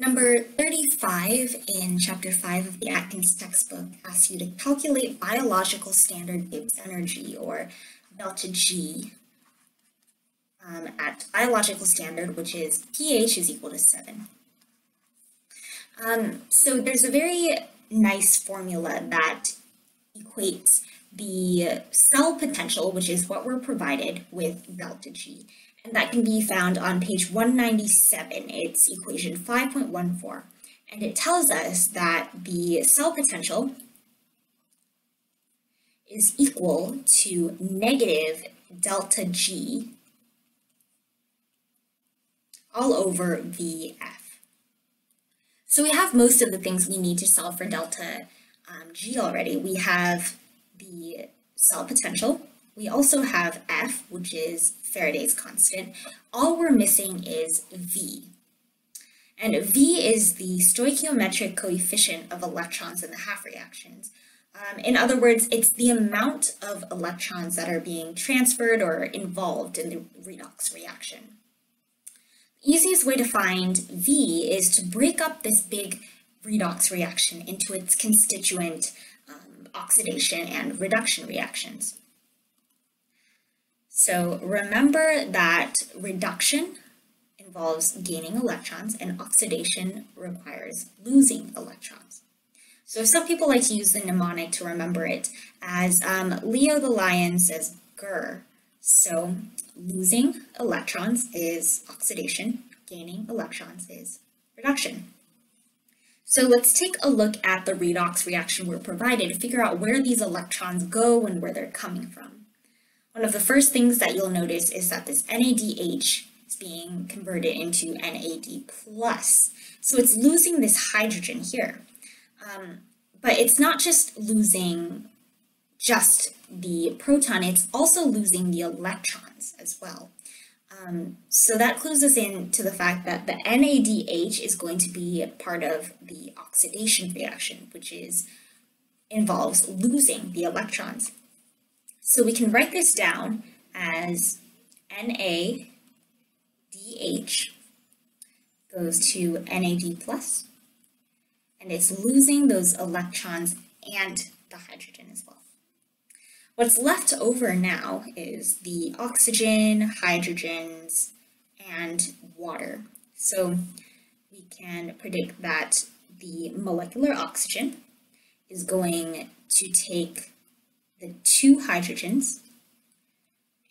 Number 35 in chapter 5 of the Atkins textbook asks you to calculate biological standard Gibbs energy or delta G um, at biological standard, which is pH is equal to 7. Um, so there's a very nice formula that equates the cell potential, which is what we're provided with delta G, and that can be found on page 197. It's equation 5.14, and it tells us that the cell potential is equal to negative delta G all over VF. So we have most of the things we need to solve for delta um, G already. We have the cell potential. We also have F, which is Faraday's constant. All we're missing is V. And V is the stoichiometric coefficient of electrons in the half reactions. Um, in other words, it's the amount of electrons that are being transferred or involved in the redox reaction. The easiest way to find V is to break up this big redox reaction into its constituent um, oxidation and reduction reactions. So remember that reduction involves gaining electrons and oxidation requires losing electrons. So some people like to use the mnemonic to remember it as um, Leo the lion says grr. So losing electrons is oxidation, gaining electrons is reduction. So let's take a look at the redox reaction we're provided to figure out where these electrons go and where they're coming from. One of the first things that you'll notice is that this NADH is being converted into NAD+. Plus, So it's losing this hydrogen here. Um, but it's not just losing just the proton, it's also losing the electrons as well. Um, so that clues us in to the fact that the NADH is going to be part of the oxidation reaction, which is involves losing the electrons. So we can write this down as NADH goes to NAD plus, and it's losing those electrons and the hydrogen as well. What's left over now is the oxygen, hydrogens, and water. So we can predict that the molecular oxygen is going to take the two hydrogens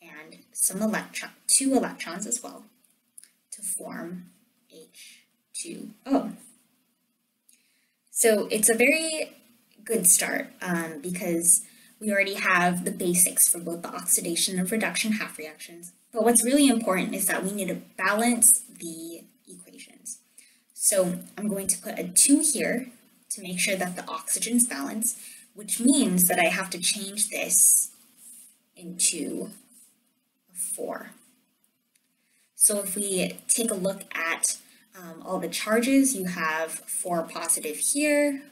and some electron, two electrons as well to form H2O. So it's a very good start um, because we already have the basics for both the oxidation and reduction half reactions. But what's really important is that we need to balance the equations. So I'm going to put a 2 here to make sure that the oxygens balance, which means that I have to change this into a 4. So if we take a look at um, all the charges, you have 4 positive here,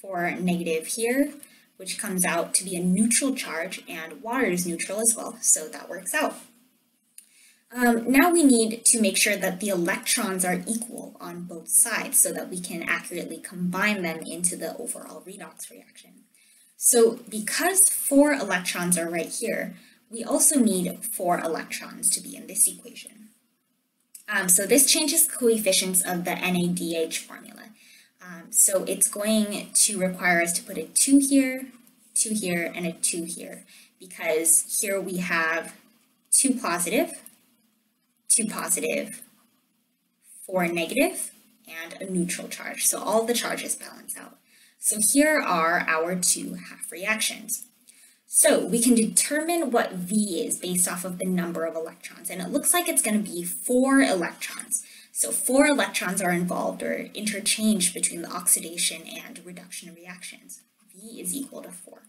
4 negative here, which comes out to be a neutral charge, and water is neutral as well, so that works out. Um, now we need to make sure that the electrons are equal on both sides so that we can accurately combine them into the overall redox reaction. So because four electrons are right here, we also need four electrons to be in this equation. Um, so this changes coefficients of the NADH formula. Um, so it's going to require us to put a 2 here, 2 here, and a 2 here, because here we have 2 positive, 2 positive, 4 negative, and a neutral charge. So all the charges balance out. So here are our two half reactions. So we can determine what V is based off of the number of electrons, and it looks like it's going to be 4 electrons. So four electrons are involved or interchanged between the oxidation and reduction reactions. V is equal to 4.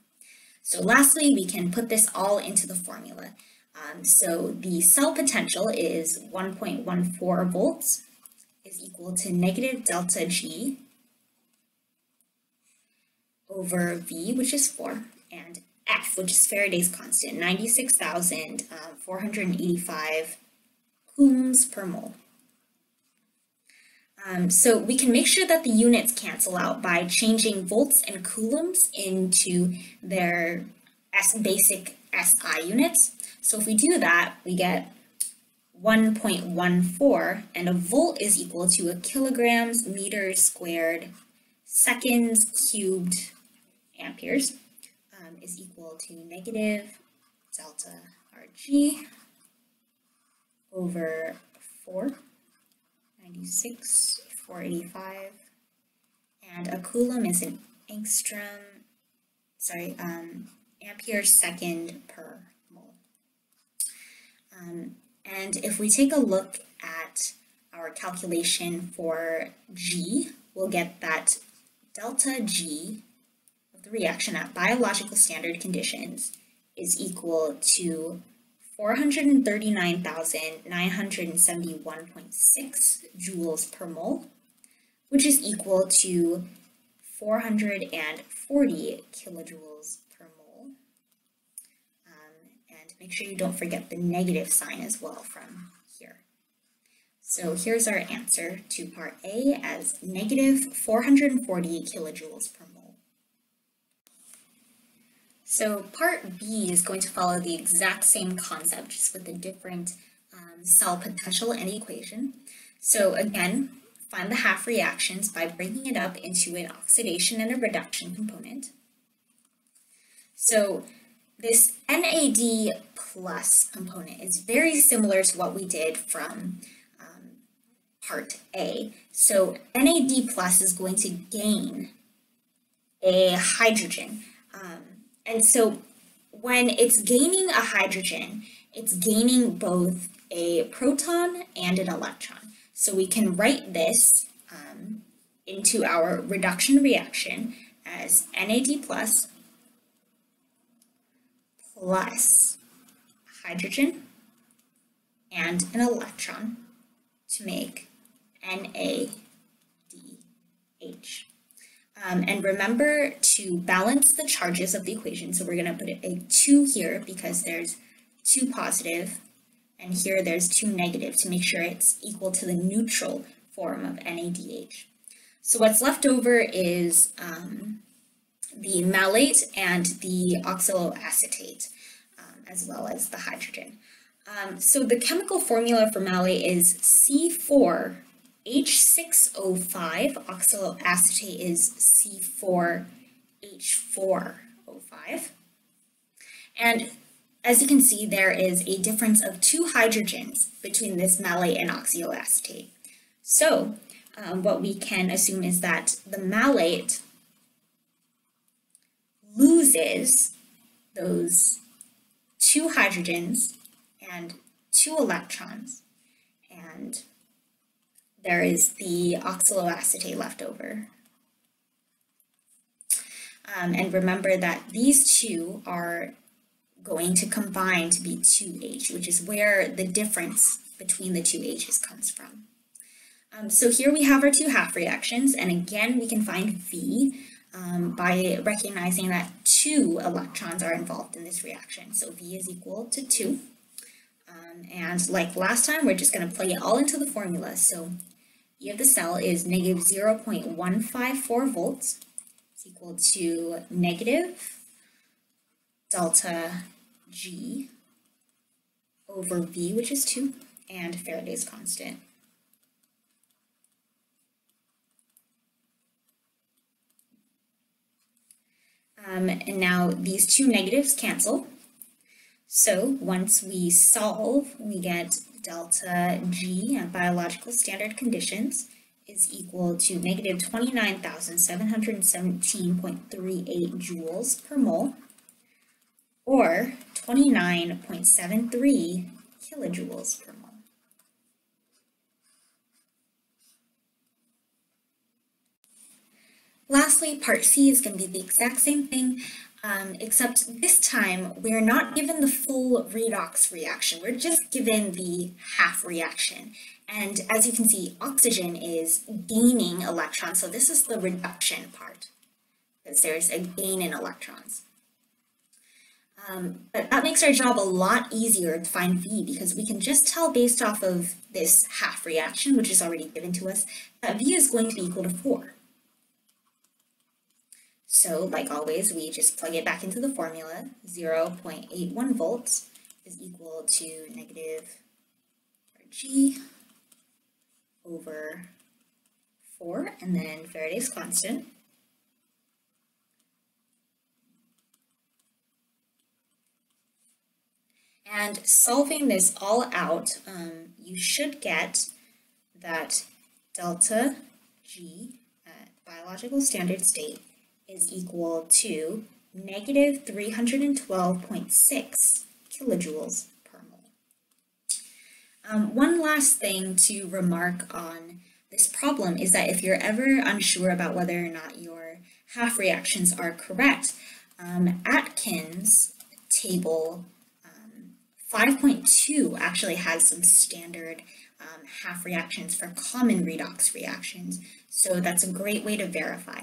So lastly, we can put this all into the formula. Um, so the cell potential is 1.14 volts is equal to negative delta G over V, which is 4, and F, which is Faraday's constant, 96,485 coulombs per mole. Um, so we can make sure that the units cancel out by changing volts and coulombs into their S basic SI units. So if we do that, we get 1.14 and a volt is equal to a kilograms meters squared seconds cubed amperes um, is equal to negative delta RG over 4, 96, 485, and a coulomb is an angstrom, sorry, um, ampere second per mole. Um, and if we take a look at our calculation for G, we'll get that delta G the reaction at biological standard conditions is equal to 439,971.6 joules per mole, which is equal to 440 kilojoules per mole. Um, and make sure you don't forget the negative sign as well from here. So here's our answer to part A as negative 440 kilojoules per mole. So part B is going to follow the exact same concept, just with a different um, cell potential and equation. So again, find the half reactions by breaking it up into an oxidation and a reduction component. So this NAD plus component is very similar to what we did from um, part A. So NAD plus is going to gain a hydrogen. Um, and so when it's gaining a hydrogen, it's gaining both a proton and an electron. So we can write this um, into our reduction reaction as NAD plus plus hydrogen and an electron to make NADH. Um, and remember to balance the charges of the equation. So we're going to put a 2 here because there's 2 positive, and here there's 2 negative to make sure it's equal to the neutral form of NADH. So what's left over is um, the malate and the oxaloacetate, um, as well as the hydrogen. Um, so the chemical formula for malate is C4 H6O5, oxaloacetate is C4H4O5. And as you can see, there is a difference of two hydrogens between this malate and oxaloacetate. So um, what we can assume is that the malate loses those two hydrogens and two electrons and there is the oxaloacetate left over. Um, and remember that these two are going to combine to be 2H, which is where the difference between the two H's comes from. Um, so here we have our two half reactions, and again we can find V um, by recognizing that two electrons are involved in this reaction. So V is equal to 2. Um, and like last time, we're just going to play it all into the formula. So E of the cell is negative 0.154 volts. Equal to negative delta G over V, which is 2, and Faraday's constant. Um, and now these two negatives cancel. So once we solve, we get delta G at biological standard conditions is equal to negative 29,717.38 joules per mole, or 29.73 kilojoules per mole. Lastly, part C is going to be the exact same thing, um, except this time we're not given the full redox reaction. We're just given the half reaction. And as you can see, oxygen is gaining electrons. So this is the reduction part, because there's a gain in electrons. Um, but that makes our job a lot easier to find V because we can just tell based off of this half reaction, which is already given to us, that V is going to be equal to 4. So, like always, we just plug it back into the formula. 0 0.81 volts is equal to negative G over 4, and then Faraday's constant. And solving this all out, um, you should get that delta G at biological standard state is equal to negative 312.6 kilojoules per mole. Um, one last thing to remark on this problem is that if you're ever unsure about whether or not your half reactions are correct, um, Atkins table 5.2 actually has some standard um, half reactions for common redox reactions, so that's a great way to verify.